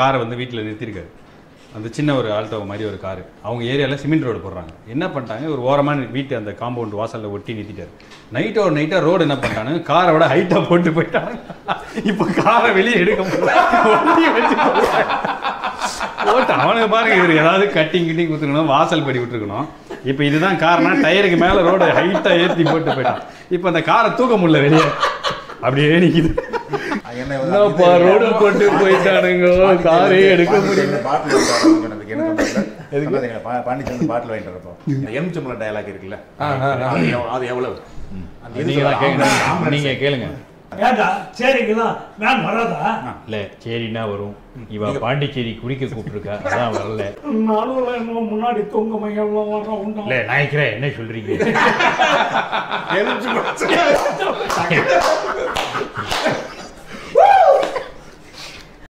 காரை வந்து வீட்டில் நிறுத்திருக்காரு. அந்த சின்ன ஒரு ஆல்டோ மாதிரி ஒரு காரு. அவங்க ஏரியாவில் சிமெண்ட் ரோடு போடுறாங்க. என்ன பண்ணிட்டாங்க? ஒரு ஓரமான வீட்டு அந்த காம்பவுண்ட் வாசலில் ஒட்டி நிறுத்திட்டாரு. நைட்டோ ஒரு நைட்டாக ரோடு என்ன பண்ணிட்டாங்க? காரை விட ஹைட்டாக போட்டு போயிட்டாங்க. இப்போ காரை வெளியே எடுக்க போட்டு அவனுக்கு பாருங்க இவர் ஏதாவது கட்டிங் கிட்டிங் கொடுத்துருக்கணும் வாசல் படி விட்டுருக்கணும். இப்போ இதுதான் காரணம் டயருக்கு மேலே ரோடு ஹைட்டாக ஏற்றி போட்டு போயிட்டான். இப்போ அந்த காரை தூக்க முடியல வெளியே. அப்படியே நிற்கிது என்னப்பா ரோடு போட்டு போயிட்டானுங்க காரே எடுக்க முடியல. பாண்டிச்சேரி பாட்டில் வாங்கிட்டு வரப்போ இந்த எலுமிச்சம்பழம் டயலாக் இருக்குல்ல. அது எவ்வ- அது எவ்வளவு? நீங்க கேளுங்க. சரின்னா வரும். இவ பாண்டிச்சேரி குடிக்க கூப்பிட்டுருக்கா. அதான் வரல. முன்னாடி தூங்க மையம்லாம் வர உண்டா? இல்ல நாயக்கரே என்ன சொல்றீங்க?